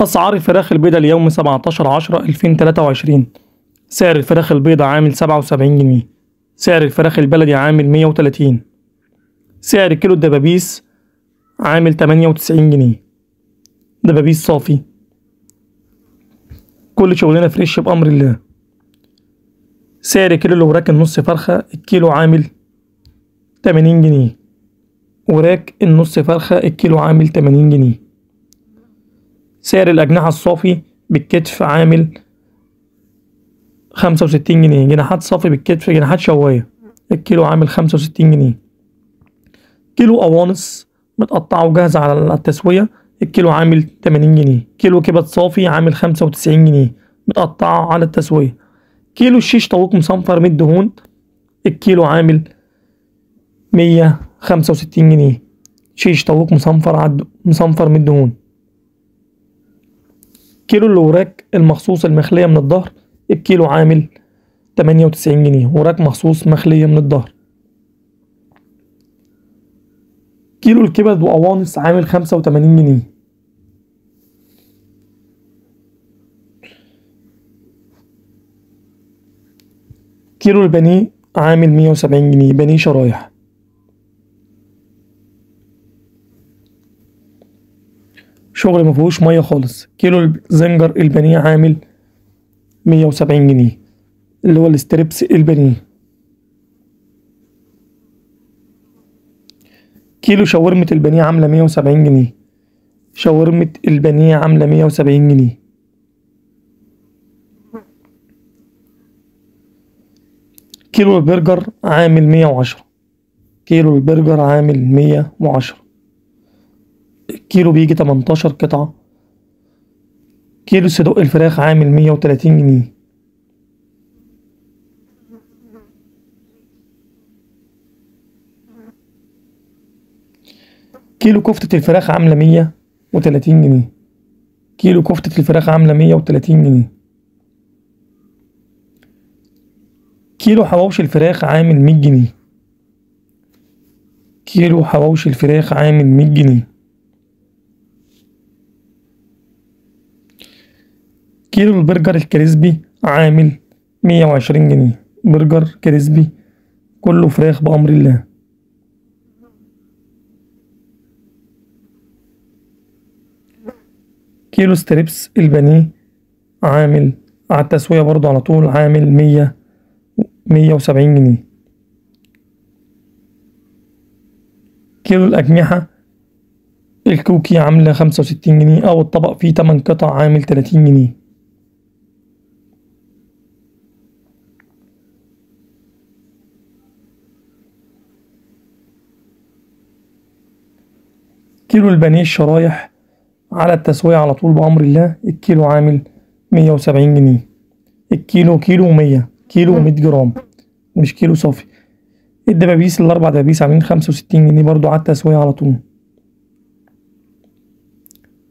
أسعار الفراخ البيضاء اليوم 17 10 2023 سعر الفراخ البيضاء عامل 77 جنيه. سعر الفراخ البلدي عامل 130 سعر كيلو الدبابيس عامل 98 جنيه. دبابيس صافي. كل شغلنا فريش بأمر الله. سعر كيلو الوراك النص فرخة الكيلو عامل 80 جنيه. وراك النص فرخة الكيلو عامل 80 جنيه. سعر الأجنحة الصافي بالكتف عامل خمسة وستين جنيه. جناحات صافي بالكتف جناحات شواية. الكيلو عامل خمسة وستين جنيه. كيلو قوانص متقطعة وجاهزة على التسوية. الكيلو عامل تمانين جنيه. كيلو كبد صافي عامل خمسة وتسعين جنيه. متقطعة على التسوية. كيلو الشيش طاووق مصنفر من الدهون الكيلو عامل مية خمسة وستين جنيه. شيش طاووق مصنفر عد مصنفر من الدهون كيلو الوراك المخصوص المخلية من الظهر الكيلو عامل تمانية وتسعين جنيه. وراك مخصوص مخلية من الظهر. كيلو الكبد وقوانص عامل خمسة وتمانين جنيه. كيلو البانيه عامل مية وسبعين جنيه. بانيه شرايح. شغل مفيهوش مية خالص. كيلو الزنجر البانيه عامل مية وسبعين جنيه. اللي هو ال strips البانيه. كيلو شاورمة البانيه عاملة مية وسبعين جنيه. شاورمة البانيه عاملة مية وسبعين جنيه. كيلو البرجر عامل مية وعشرة. كيلو البرجر عامل مية وعشرة. الكيلو بيجي تمنتاشر قطعة. كيلو سدق الفراخ عامل مية وتلاتين جنيه. كيلو كفتة الفراخ عاملة مية وتلاتين جنيه. كيلو كفتة الفراخ عاملة مية وتلاتين جنيه. كيلو حواوشي الفراخ عامل مية جنيه. كيلو حواوشي الفراخ عامل مية جنيه. كيلو البرجر ال crispy عامل مية وعشرين جنيه. برجر crispy كله فراخ بأمر الله. كيلو strips البانيه عامل على التسوية برضو على طول عامل مية مية وسبعين جنيه. كيلو الأجنحة الكوكي عاملة خمسة وستين جنيه أو الطبق فيه تمن قطع عامل تلاتين جنيه. كيلو البانيه الشرايح على التسوية على طول بأمر الله الكيلو عامل مية وسبعين جنيه. الكيلو كيلو ومية كيلو ومية جرام مش كيلو صافي. الدبابيس الأربع دبابيس عاملين خمسة وستين جنيه برضو على التسوية على طول.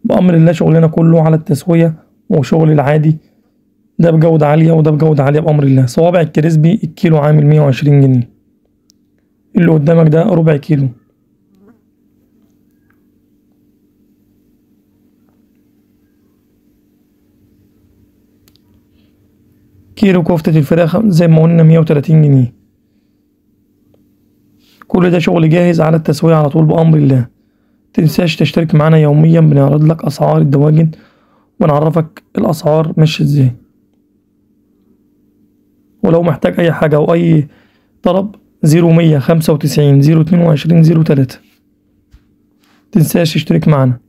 بأمر الله شغلنا كله على التسوية وشغل العادي. ده بجودة عالية وده بجودة عالية بأمر الله. صوابع الكريسبي الكيلو عامل مية وعشرين جنيه. اللي قدامك ده ربع كيلو. كيلو كفتة الفراخ زي ما قلنا مية وتلاتين جنيه. كل ده شغل جاهز على التسوية على طول بأمر الله. متنساش تشترك معانا يوميا بنعرض لك أسعار الدواجن ونعرفك الأسعار ماشية إزاي. ولو محتاج أي حاجة أو أي طلب zero مية خمسة وتسعين zero اتنين وعشرين zero تلاتة. متنساش تشترك معانا